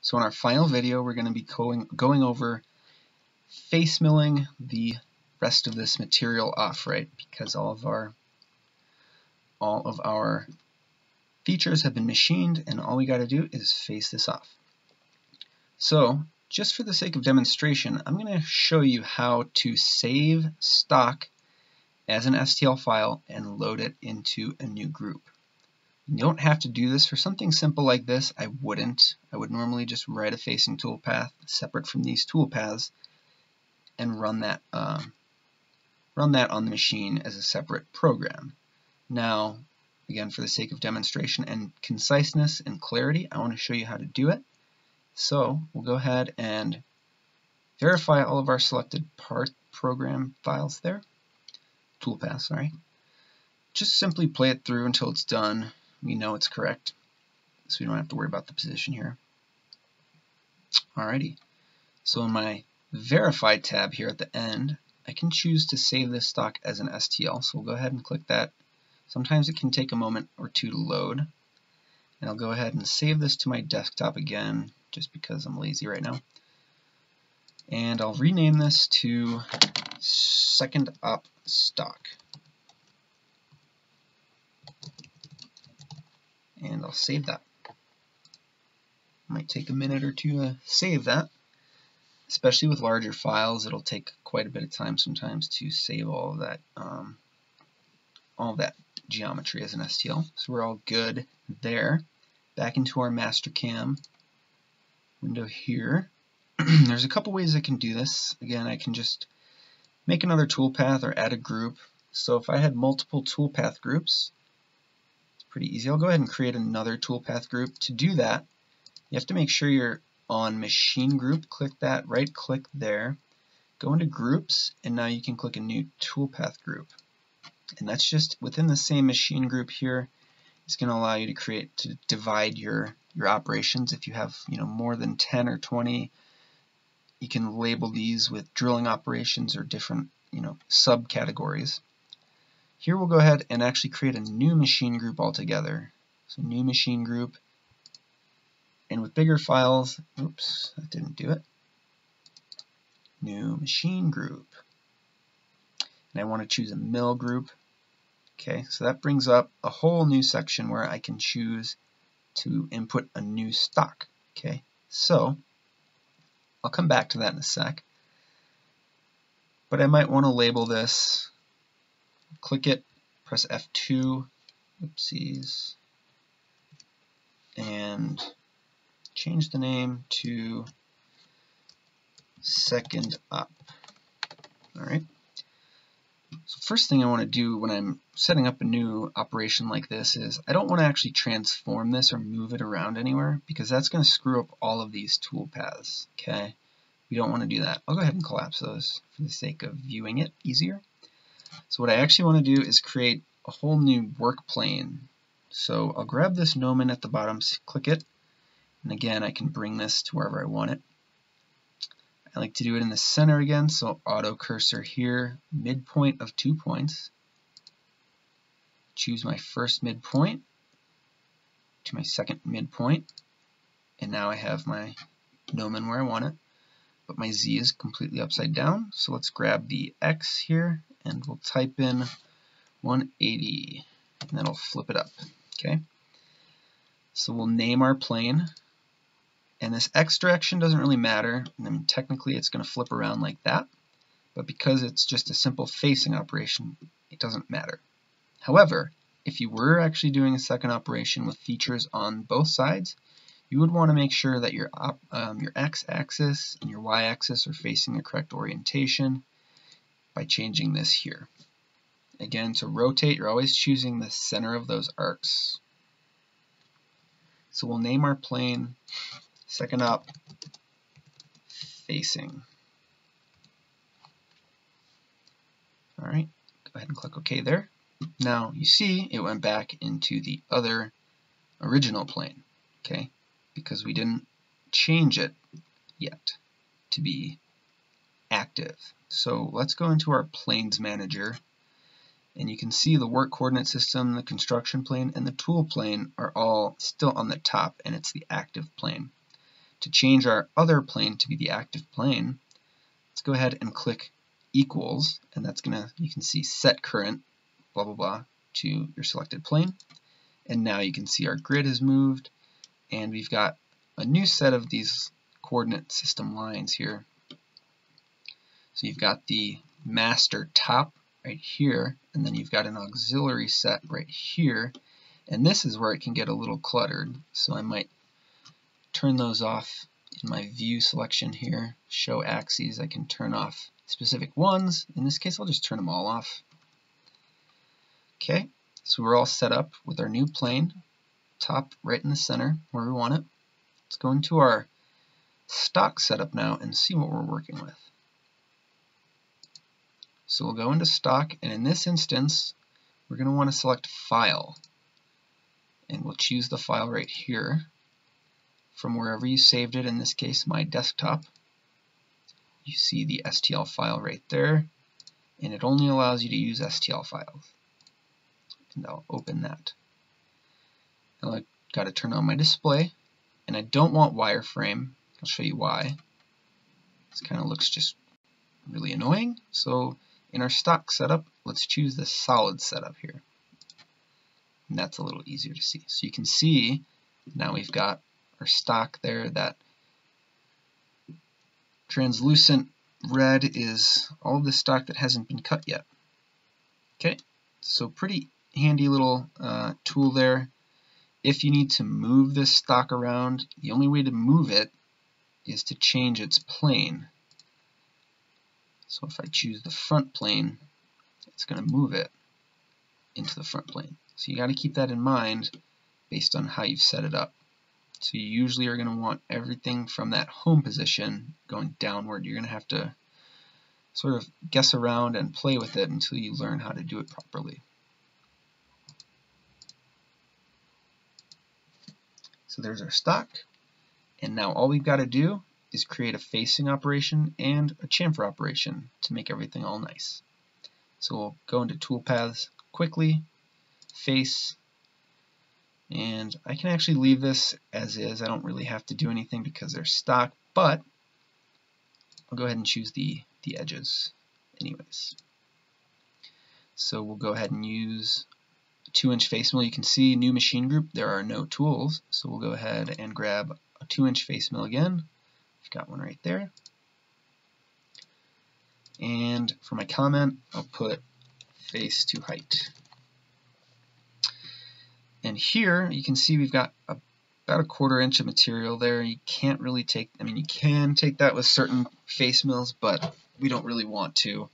So in our final video, we're going to be going, going over face milling the rest of this material off, right? Because all of our all of our features have been machined and all we got to do is face this off. So just for the sake of demonstration, I'm going to show you how to save stock as an STL file and load it into a new group. You don't have to do this for something simple like this. I wouldn't. I would normally just write a facing toolpath separate from these toolpaths and run that um, run that on the machine as a separate program. Now, again, for the sake of demonstration and conciseness and clarity, I want to show you how to do it. So we'll go ahead and verify all of our selected part program files there. Toolpath, sorry. Just simply play it through until it's done we know it's correct. So we don't have to worry about the position here. Alrighty, so in my Verify tab here at the end, I can choose to save this stock as an STL. So we'll go ahead and click that. Sometimes it can take a moment or two to load. And I'll go ahead and save this to my desktop again, just because I'm lazy right now. And I'll rename this to second op stock. And I'll save that. Might take a minute or two to save that. Especially with larger files, it'll take quite a bit of time sometimes to save all of that, um, all that geometry as an STL. So we're all good there. Back into our Mastercam window here. There's a couple ways I can do this. Again, I can just make another toolpath or add a group. So if I had multiple toolpath groups, pretty easy. I'll go ahead and create another toolpath group. To do that, you have to make sure you're on machine group. Click that, right click there, go into groups, and now you can click a new toolpath group. And that's just within the same machine group here. It's going to allow you to create to divide your your operations. If you have you know more than 10 or 20, you can label these with drilling operations or different you know subcategories. Here we'll go ahead and actually create a new machine group altogether. So new machine group. And with bigger files, oops, that didn't do it. New machine group. And I want to choose a mill group. Okay, so that brings up a whole new section where I can choose to input a new stock. Okay, so I'll come back to that in a sec. But I might want to label this click it, press F2, oopsies, and change the name to second op. All right. So first thing I want to do when I'm setting up a new operation like this is I don't want to actually transform this or move it around anywhere because that's going to screw up all of these tool paths. Okay, we don't want to do that. I'll go ahead and collapse those for the sake of viewing it easier. So what I actually want to do is create a whole new work plane. So I'll grab this gnomon at the bottom, click it, and again I can bring this to wherever I want it. I like to do it in the center again, so auto cursor here, midpoint of two points. Choose my first midpoint to my second midpoint, and now I have my gnomon where I want it, but my z is completely upside down, so let's grab the x here and we'll type in 180 and that'll flip it up okay? So we'll name our plane and this x direction doesn't really matter mean, technically it's going to flip around like that but because it's just a simple facing operation it doesn't matter. However if you were actually doing a second operation with features on both sides you would want to make sure that your, um, your x-axis and your y-axis are facing the correct orientation by changing this here. Again, to rotate, you're always choosing the center of those arcs. So we'll name our plane second op facing. All right, go ahead and click OK there. Now you see it went back into the other original plane, okay, because we didn't change it yet to be active. So let's go into our planes manager and you can see the work coordinate system, the construction plane, and the tool plane are all still on the top and it's the active plane. to change our other plane to be the active plane, let's go ahead and click equals, and that's gonna, you can see set current, blah, blah, blah, to your selected plane. And now you can see our grid has moved, and we've got a new set of these coordinate system lines here. So you've got the master top right here, and then you've got an auxiliary set right here, and this is where it can get a little cluttered, so I might turn those off in my view selection here, show axes, I can turn off specific ones. In this case, I'll just turn them all off. Okay, so we're all set up with our new plane, top right in the center where we want it. Let's go into our stock setup now and see what we're working with. So we'll go into stock, and in this instance, we're going to want to select File. And we'll choose the file right here from wherever you saved it, in this case, my desktop. You see the STL file right there, and it only allows you to use STL files. And I'll open that. Now I've got to turn on my display, and I don't want wireframe. I'll show you why. This kind of looks just really annoying, so in our stock setup, let's choose the solid setup here. And that's a little easier to see. So you can see now we've got our stock there. That translucent red is all the stock that hasn't been cut yet. Okay, so pretty handy little uh, tool there. If you need to move this stock around, the only way to move it is to change its plane. So if I choose the front plane, it's going to move it into the front plane. So you got to keep that in mind based on how you've set it up. So you usually are going to want everything from that home position going downward. You're going to have to sort of guess around and play with it until you learn how to do it properly. So there's our stock. And now all we've got to do is create a facing operation and a chamfer operation to make everything all nice. So we'll go into toolpaths quickly, face, and I can actually leave this as is. I don't really have to do anything because they're stock, but I'll go ahead and choose the, the edges anyways. So we'll go ahead and use 2 inch face mill. You can see new machine group, there are no tools. So we'll go ahead and grab a 2 inch face mill again. I've got one right there. And for my comment, I'll put face to height. And here you can see we've got a, about a quarter inch of material there. You can't really take, I mean you can take that with certain face mills, but we don't really want to.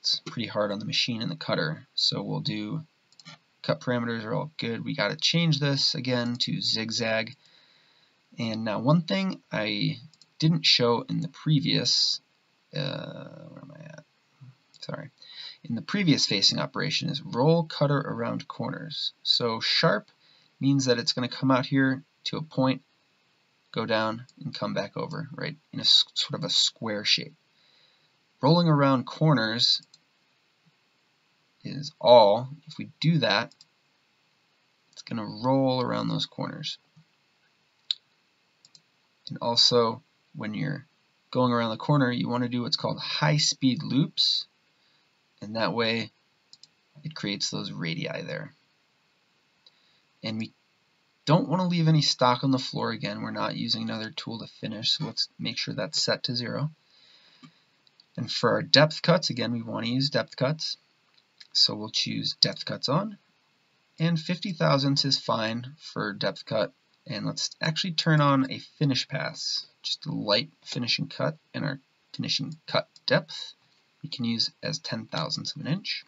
It's pretty hard on the machine and the cutter. So we'll do cut parameters are all good. We got to change this again to zigzag. And now one thing I didn't show in the previous, uh, where am I at? Sorry. In the previous facing operation is roll cutter around corners. So sharp means that it's going to come out here to a point, go down, and come back over, right, in a sort of a square shape. Rolling around corners is all. If we do that, it's going to roll around those corners. And also, when you're going around the corner, you want to do what's called high-speed loops, and that way it creates those radii there. And we don't want to leave any stock on the floor again. We're not using another tool to finish, so let's make sure that's set to zero. And for our depth cuts, again, we want to use depth cuts. So we'll choose depth cuts on. And 50 thousandths is fine for depth cut. And let's actually turn on a finish pass, just a light finishing cut and our finishing cut depth. We can use as 10 thousandths of an inch.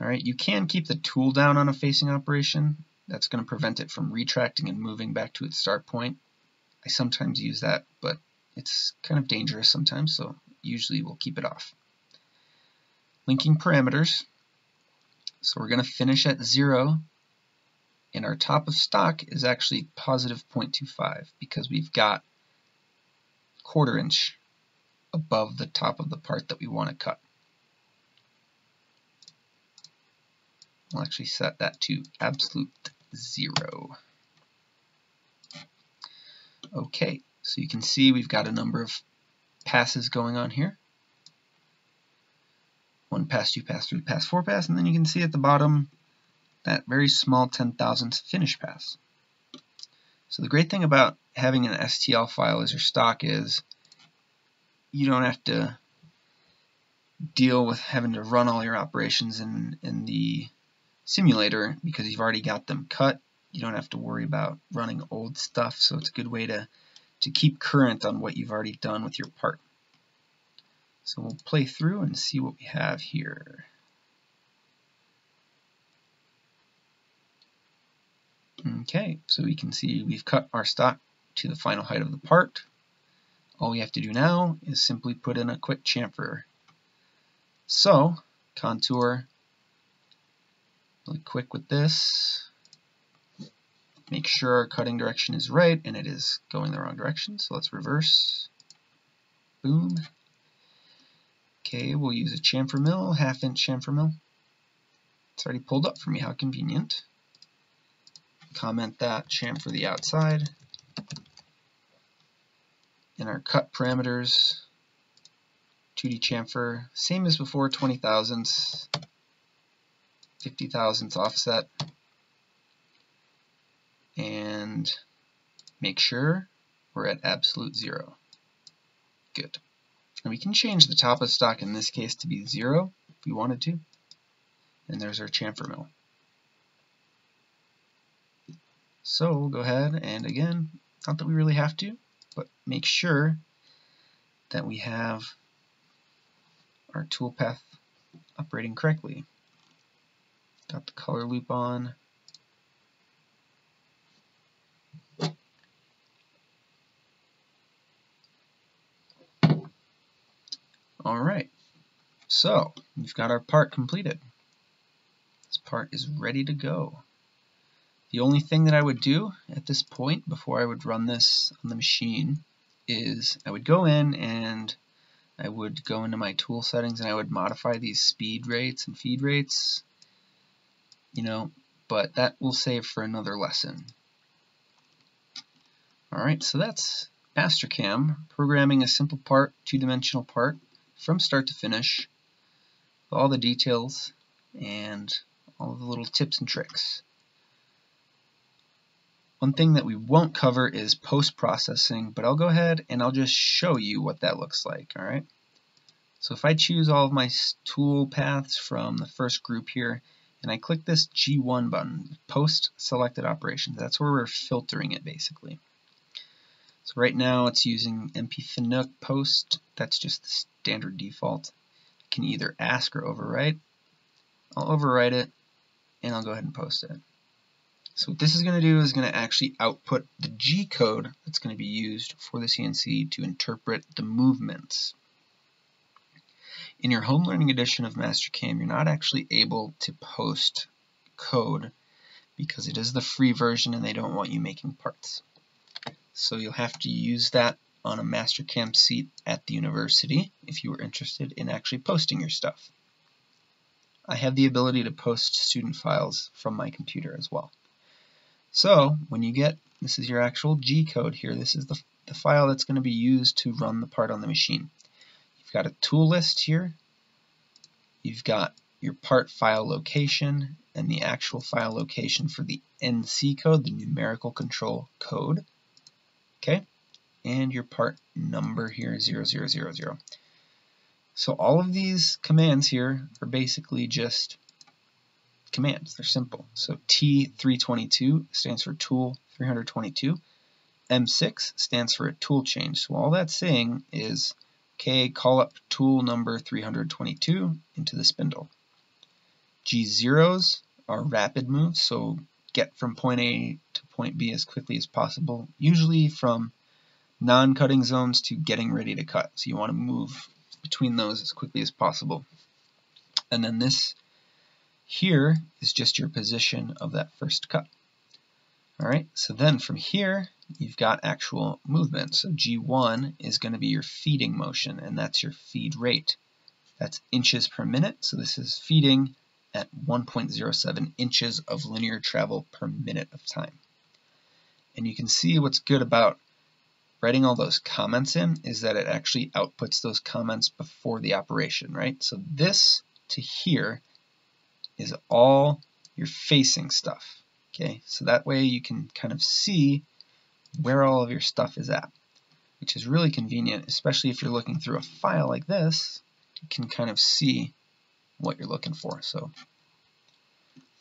Alright, you can keep the tool down on a facing operation. That's going to prevent it from retracting and moving back to its start point. I sometimes use that, but it's kind of dangerous sometimes, so usually we'll keep it off. Linking parameters. So we're going to finish at 0 and our top of stock is actually positive 0.25 because we've got quarter inch above the top of the part that we want to cut. I'll actually set that to absolute zero. Okay, so you can see we've got a number of passes going on here. One pass, two pass, three pass, four pass, and then you can see at the bottom that very small 10 thousandths finish pass. So the great thing about having an STL file as your stock is you don't have to deal with having to run all your operations in, in the simulator because you've already got them cut. You don't have to worry about running old stuff, so it's a good way to, to keep current on what you've already done with your part. So we'll play through and see what we have here. Okay, so we can see we've cut our stock to the final height of the part. All we have to do now is simply put in a quick chamfer. So, contour, really quick with this. Make sure our cutting direction is right, and it is going the wrong direction, so let's reverse. Boom. Okay, we'll use a chamfer mill, half inch chamfer mill. It's already pulled up for me, how convenient comment that chamfer the outside. In our cut parameters, 2D chamfer, same as before, 20 thousandths, 50 thousandths offset, and make sure we're at absolute zero. Good. And we can change the top of stock in this case to be zero if we wanted to. And there's our chamfer mill. So we'll go ahead and again, not that we really have to, but make sure that we have our toolpath operating correctly. Got the color loop on. Alright, so we've got our part completed. This part is ready to go. The only thing that I would do at this point before I would run this on the machine is I would go in and I would go into my tool settings and I would modify these speed rates and feed rates, you know, but that will save for another lesson. Alright, so that's Mastercam, programming a simple part, two-dimensional part, from start to finish, all the details and all the little tips and tricks. One thing that we won't cover is post-processing, but I'll go ahead and I'll just show you what that looks like, all right? So if I choose all of my tool paths from the first group here, and I click this G1 button, Post Selected Operations, that's where we're filtering it basically. So right now it's using MP post, that's just the standard default. Can either ask or overwrite. I'll overwrite it, and I'll go ahead and post it. So what this is going to do is going to actually output the G code that's going to be used for the CNC to interpret the movements. In your home learning edition of Mastercam, you're not actually able to post code because it is the free version and they don't want you making parts. So you'll have to use that on a Mastercam seat at the university if you were interested in actually posting your stuff. I have the ability to post student files from my computer as well. So when you get, this is your actual G code here, this is the, the file that's going to be used to run the part on the machine. You've got a tool list here, you've got your part file location and the actual file location for the NC code, the numerical control code, okay, and your part number here, 0000. So all of these commands here are basically just commands. They're simple. So T322 stands for tool 322. M6 stands for a tool change. So all that's saying is, okay, call up tool number 322 into the spindle. G0s are rapid moves, so get from point A to point B as quickly as possible, usually from non-cutting zones to getting ready to cut. So you want to move between those as quickly as possible. And then this here is just your position of that first cut. Alright, so then from here, you've got actual movement. So G1 is going to be your feeding motion, and that's your feed rate. That's inches per minute, so this is feeding at 1.07 inches of linear travel per minute of time. And you can see what's good about writing all those comments in is that it actually outputs those comments before the operation, right? So this to here is all your facing stuff, okay? So that way you can kind of see where all of your stuff is at, which is really convenient, especially if you're looking through a file like this, you can kind of see what you're looking for. So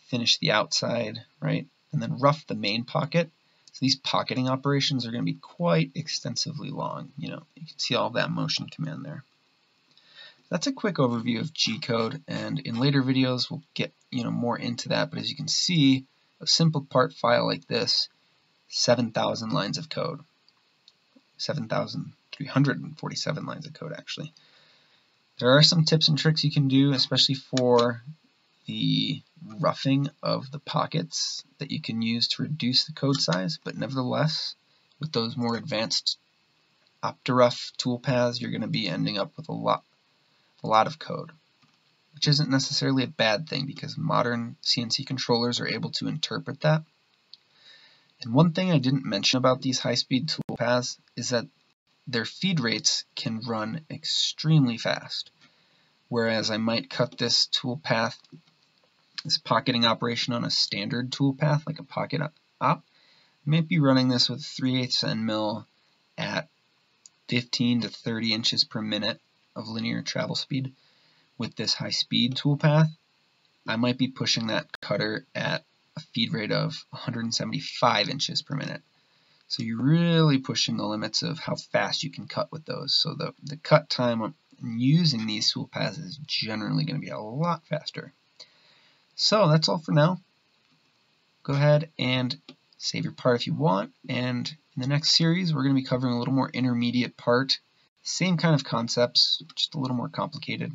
finish the outside, right? And then rough the main pocket. So these pocketing operations are going to be quite extensively long. You know, you can see all that motion command there. That's a quick overview of G-code, and in later videos we'll get you know more into that. But as you can see, a simple part file like this, 7,000 lines of code, 7,347 lines of code actually. There are some tips and tricks you can do, especially for the roughing of the pockets that you can use to reduce the code size, but nevertheless, with those more advanced OptiRough toolpaths, you're going to be ending up with a lot, a lot of code, which isn't necessarily a bad thing because modern CNC controllers are able to interpret that. And one thing I didn't mention about these high-speed toolpaths is that their feed rates can run extremely fast. Whereas I might cut this toolpath this pocketing operation on a standard toolpath like a pocket op. You might be running this with 3 8 end mill at 15 to 30 inches per minute of linear travel speed. With this high speed toolpath, I might be pushing that cutter at a feed rate of 175 inches per minute. So you're really pushing the limits of how fast you can cut with those. So the, the cut time using these toolpaths is generally going to be a lot faster. So that's all for now. Go ahead and save your part if you want. And in the next series, we're going to be covering a little more intermediate part. Same kind of concepts, just a little more complicated.